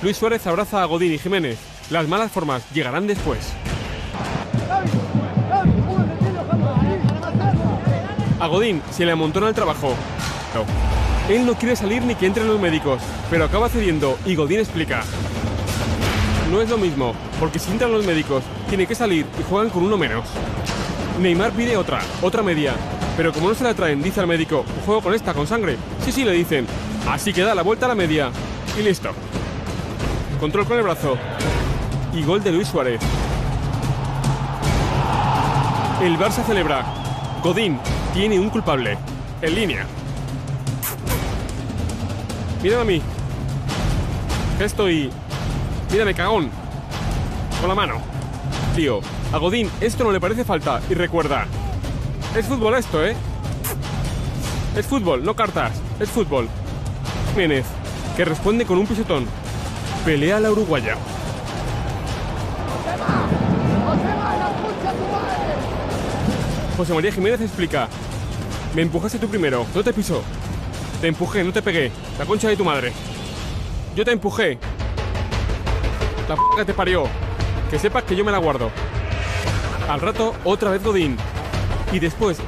Luis Suárez abraza a Godín y Jiménez. Las malas formas llegarán después. A Godín se le amontona el trabajo. No. Él no quiere salir ni que entren los médicos, pero acaba cediendo y Godín explica. No es lo mismo, porque si entran los médicos, tiene que salir y juegan con uno menos. Neymar pide otra, otra media, pero como no se la traen, dice al médico, juego con esta, con sangre. Sí, sí, le dicen. Así que da la vuelta a la media y listo. Control con el brazo. Y gol de Luis Suárez. El Barça celebra. Godín tiene un culpable. En línea. Mírame a mí. Gesto y. Mírame, cagón. Con la mano. Tío, a Godín esto no le parece falta. Y recuerda. Es fútbol esto, ¿eh? Es fútbol, no cartas. Es fútbol. Jiménez, que responde con un pisotón. Pelea la uruguaya. José María Jiménez explica. Me empujaste tú primero, no te piso. Te empujé, no te pegué. La concha de tu madre. Yo te empujé. La p que te parió. Que sepas que yo me la guardo. Al rato, otra vez Godín. Y después...